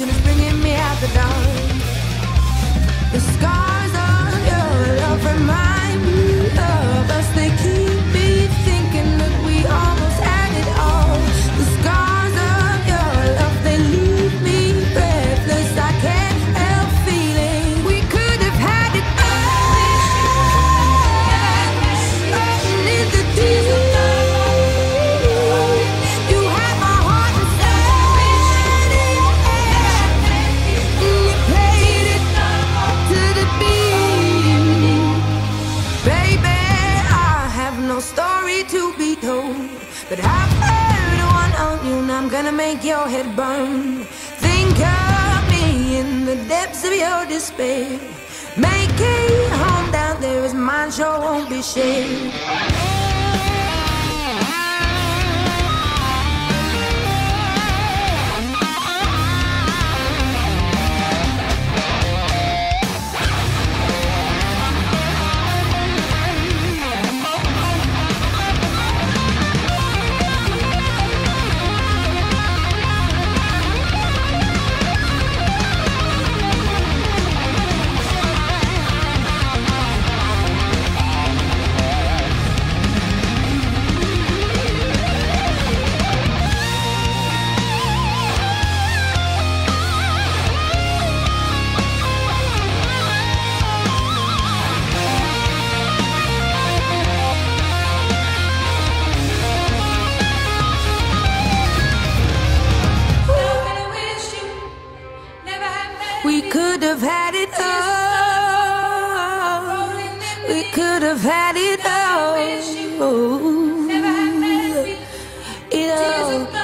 Action has been to be told. But I've heard one on you, and I'm gonna make your head burn. Think of me in the depths of your despair. Make it home down there, as mine sure won't be shared. could have had it all. We could have had it all. It all.